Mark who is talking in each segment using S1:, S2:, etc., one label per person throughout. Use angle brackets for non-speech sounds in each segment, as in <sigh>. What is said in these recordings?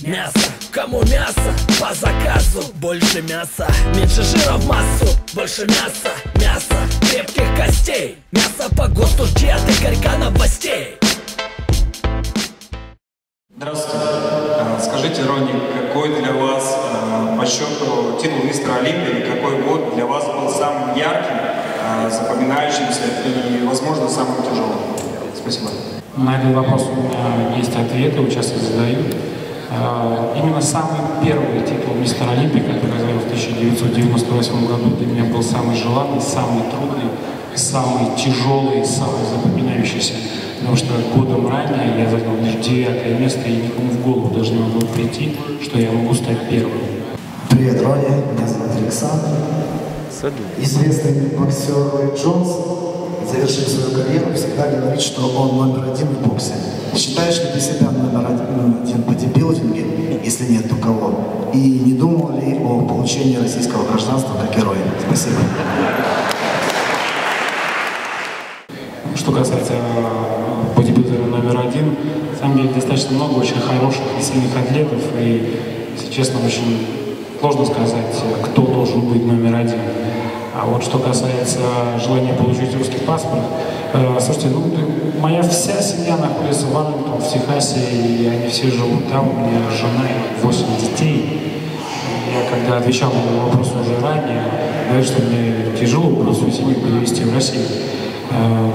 S1: Мясо, кому мясо? По заказу Больше мяса, меньше жира в массу Больше мяса, мясо, крепких костей Мясо по ГОСТу, чья-то горька новостей
S2: Здравствуйте. А, Скажите, Ронни, какой для вас а, по счету титул мистера Олимпии, какой год для вас был самым ярким, а, запоминающимся и, возможно, самым тяжелым? Спасибо.
S3: На этот вопрос у меня есть ответы, вот сейчас я задаю. А, Именно самый первый титул мистера Олимпии, который я занял в 1998 году, для меня был самый желанный, самый трудный, самый тяжелый, самый запоминающийся. Потому что годом ранее я занял лишь девятое место, и никому в голову даже не могло прийти, что я могу стать первым.
S4: Привет, Рони. Меня зовут Александр. Известный боксер Рой Джонс, завершив свою карьеру, всегда говорит, что он номер один в боксе. Считаешь ли ты себя номер один, бодибилдинге? Если нет, то кого? И не думал ли о получении российского гражданства как герой? Спасибо.
S3: Что касается э, бодибилдера номер один, на самом деле достаточно много очень хороших и сильных атлетов, и, если честно, очень сложно сказать, кто должен быть номер один. А вот что касается желания получить русский паспорт, слушайте, ну, моя вся семья находится в Арлингтон, в Техасе, и они все живут там, у меня жена и 8 детей. Я когда отвечал на вопрос уже ранее, говорю, что мне тяжело было свою семью перевести в Россию. Э,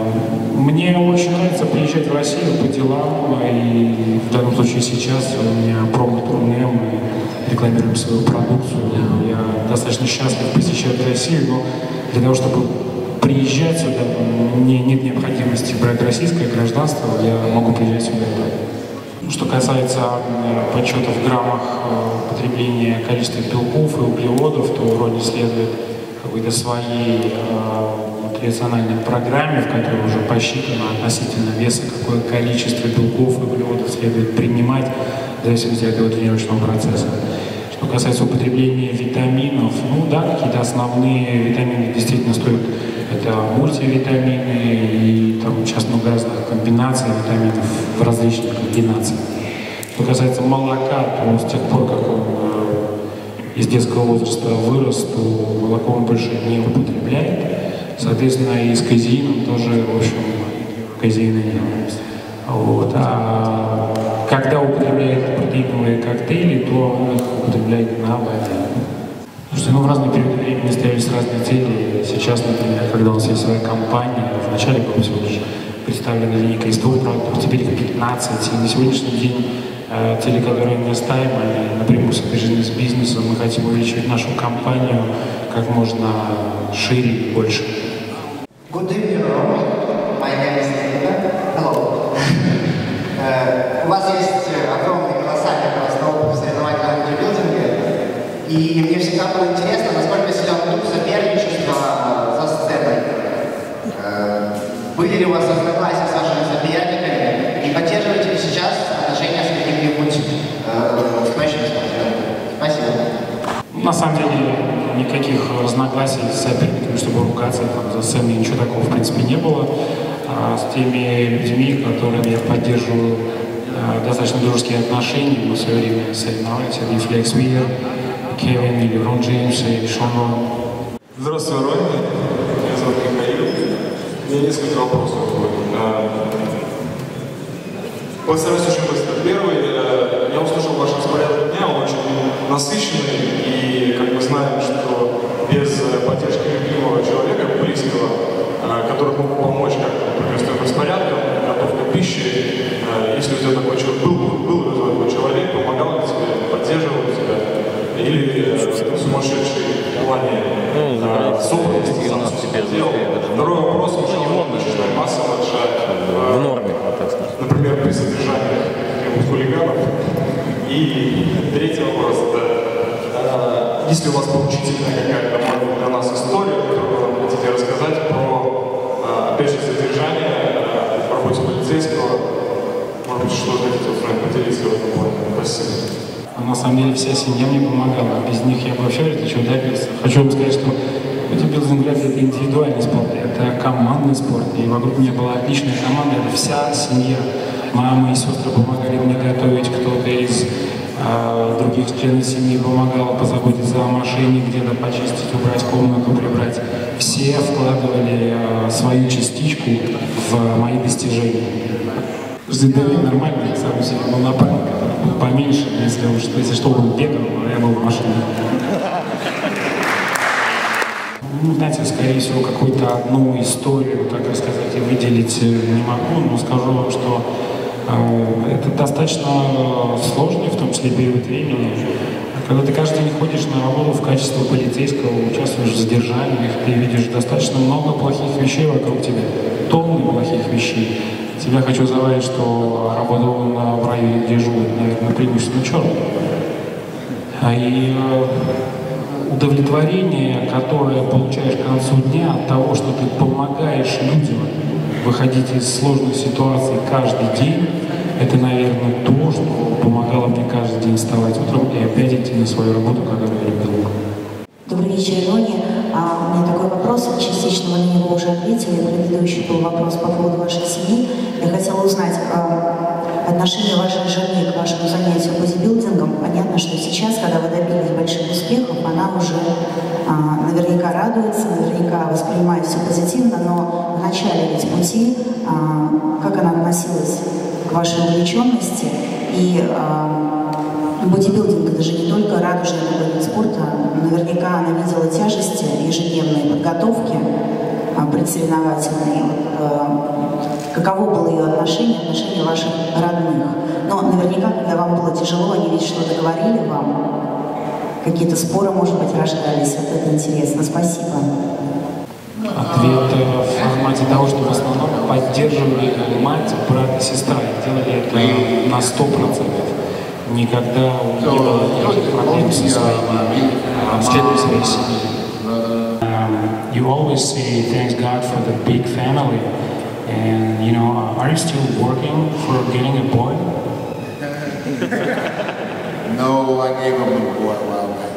S3: Мне очень нравится приезжать в Россию по делам, и в данном случае сейчас у меня промо-турне, мы рекламируем свою продукцию. Я достаточно счастлив посещать Россию, но для того, чтобы приезжать сюда, мне нет необходимости брать российское гражданство, я могу приезжать сюда. Что касается э, подсчета в граммах э, потребления количества белков и углеводов, то вроде следует какой-то своей э, нутрициональной программе, в которой уже посчитано относительно веса, какое количество белков и углеводов следует принимать в зависимости от его тренировочного процесса. Что касается употребления витаминов, ну да, какие-то основные витамины действительно стоят. Это мультивитамины и там сейчас много разных комбинаций витаминов в различных комбинациях. Что касается молока, то с тех пор, как он э, из детского возраста вырос, то молоко он больше не употребляет. Соответственно, и с казеином тоже, в общем, казеина нет. Вот. А когда употребляет протеиновые коктейли, то он их употребляет на воде. Слушайте, ну в разные периоды времени ставились разные цели. Сейчас, например, когда у нас есть своя компания, вначале было всего лишь представлена линейка из двух продуктов, теперь их 15. И на сегодняшний день э, цели, которые мы ставим, они напрямую сопряжены с бизнесом. Мы хотим увеличивать нашу компанию как можно шире и больше.
S5: Good evening, Romy. My name is Nikita. Hello. Э, У вас есть э, огромный колоссальный просто опыт в соревновательном бодибилдинге. И мне всегда было интересно, насколько силен дух соперничества э, за сценой. Э, Были ли у вас разногласия с вашими соперниками? И поддерживаете ли сейчас отношения с какими-нибудь э, успешными спортсменами? Спасибо.
S3: На самом деле никаких разногласий с соперниками, чтобы ругаться там, за сценой, ничего такого в принципе не было. А с теми людьми, которыми я поддерживаю э, достаточно дружеские отношения, мы свое время соревновались, это и Флекс Виер, Кевин, и Лерон Джеймс, и Шон Рон.
S6: Здравствуй, Ронни. Меня зовут Михаил. У меня несколько вопросов. А, Постараюсь очень быстро. Первый, э, я услышал ваш распорядок дня, он очень насыщенный, и как мы знаем, что без э, поддержки любимого человека, близкого, э, который мог помочь как-то, например, с твоим распорядком, пищи, э, если у тебя такой человек был, был у тебя такой человек, помогал ли тебе, поддерживал тебя, или э, сумасшедший в плане э, собранности, сам все делал. Второй вопрос, Михаил, очень масса большая.
S7: В норме, так сказать.
S6: Например, при содержании хулиганов. И третий вопрос, это э, есть ли у вас поучительная какая-то может быть, для нас история, которую вы нам хотите рассказать про, э, опять же, содержание э, в работе полицейского, может быть, что хотите с нами поделиться в этом плане. Спасибо.
S3: А на самом деле вся семья мне помогала. Без них я бы вообще вряд ли чего добился. Хочу вам сказать, что бодибилдинг это индивидуальный спорт, это командный спорт. И вокруг меня была отличная команда, это вся семья. Мама и сестры помогали мне готовить, кто-то из э, члены семьи помогала позаботиться о машине, где-то почистить, убрать комнату, прибрать. Все вкладывали э, свою частичку в мои достижения. Давид нормально, я сам себе был напарник, который был поменьше, если уж, если что, был бегом, а я был в машине. Ну, знаете, скорее всего, какую-то одну историю, так сказать, выделить не могу, но скажу вам, что э, это достаточно сложный, в том числе период времени. Когда ты каждый день ходишь на работу в качестве полицейского, участвуешь в задержаниях, ты видишь достаточно много плохих вещей вокруг тебя, тонны плохих вещей. Тебя хочу заверить, что работал он в районе, где живут, наверное, преимущественно черные. А и э, удовлетворение, которое получаешь к концу дня от того, что ты помогаешь людям выходить из сложной ситуации каждый день, это, наверное, то, что помогало мне каждый день вставать утром и опять идти на свою работу, которую я любил.
S8: Добрый вечер, Рони. А, у меня такой вопрос, частично вы на него уже ответили. Предыдущий был вопрос по поводу вашей семьи. Я хотела узнать а, отношение вашей жены к вашему занятию бодибилдингом. Понятно, что сейчас, когда вы добились больших успехов, она уже а, наверняка радуется, наверняка воспринимает все позитивно, но в начале ведь пути, а, как она относилась к вашей увлеченности и а, Бодибилдинг – это же не только радужный вид спорта. Наверняка она видела тяжести ежедневной подготовки а, предсоревновательной. Э, каково было ее отношение, отношение ваших родных? Но наверняка, когда вам было тяжело, они ведь что-то говорили вам, какие-то споры, может быть, рождались. Вот это интересно. Спасибо.
S3: Ответ э, в формате того, что в основном поддерживали мать, брат и сестра. Делали это на сто процентов. никогда не было никаких проблем со своими членами своей семьи. Um, you always say thanks God for the big family, and you know, are you still working for getting a boy? <laughs>
S9: no, I gave him a boy a while back.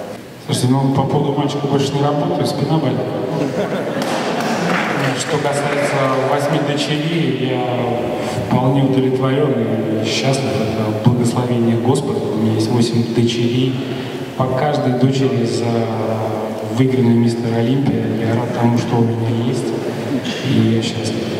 S3: Слушайте, ну по поводу мальчика больше не работаю, спина болит. Что касается восьми дочерей, я вполне удовлетворен и счастлив. Это благословение Господа. У меня есть восемь дочерей. По каждой дочери за выигранный мистер Олимпия я рад тому, что у меня есть. И я счастлив.